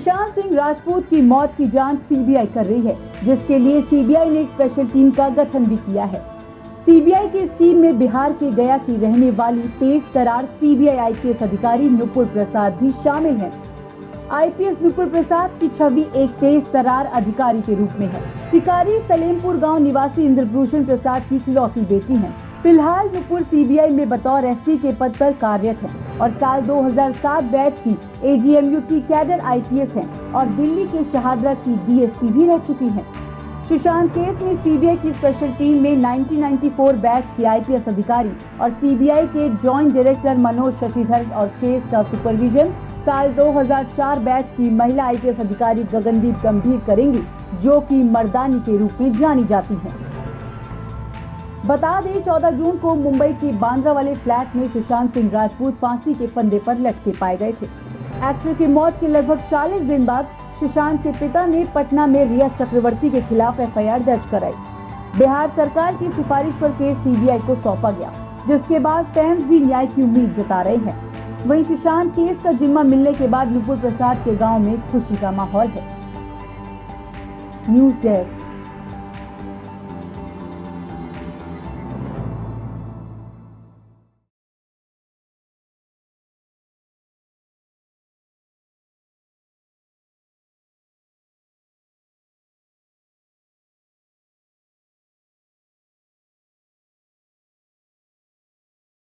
सुशांत सिंह राजपूत की मौत की जाँच सीबीआई कर रही है, जिसके लिए सीबीआई ने एक स्पेशल टीम का गठन भी किया है सीबीआई की इस टीम में बिहार के गया की रहने वाली तेज तरार सीबीआई आईपीएस अधिकारी नुपुर प्रसाद भी शामिल हैं। आईपीएस नुपुर प्रसाद की छवि एक तेज तरार अधिकारी के रूप में है टिकारी सलेमपुर गाँव निवासी इंद्रभूषण प्रसाद की इकलौती बेटी हैं। फ़िलहाल नुपुर सीबीआई में बतौर एसपी के पद पर कार्यरत हैं और साल 2007 बैच की एजीएमयूटी कैडर आईपीएस हैं और दिल्ली के शहादरा की डीएसपी भी रह चुकी हैं। सुशांत केस में सीबीआई की स्पेशल टीम में 1994 बैच के आईपीएस अधिकारी और सीबीआई के जॉइंट डायरेक्टर मनोज शशिधर और केस का सुपरविजन साल 2004 बैच की महिला आईपीएस अधिकारी गगनदीप गंभीर करेंगी, जो कि मर्दानी के रूप में जानी जाती हैं। बता दें 14 जून को मुंबई के बांद्रा वाले फ्लैट में सुशांत सिंह राजपूत फांसी के फंदे पर लटके पाए गए थे। एक्टर की मौत के लगभग 40 दिन बाद सुशांत के पिता ने पटना में रिया चक्रवर्ती के खिलाफ एफआईआर दर्ज कराई। बिहार सरकार की सिफारिश पर केस सीबीआई को सौंपा गया, जिसके बाद फैंस भी न्याय की उम्मीद जता रहे हैं। वहीं सुशांत केस का जिम्मा मिलने के बाद नुपुर प्रसाद के गाँव में खुशी का माहौल है। News desk.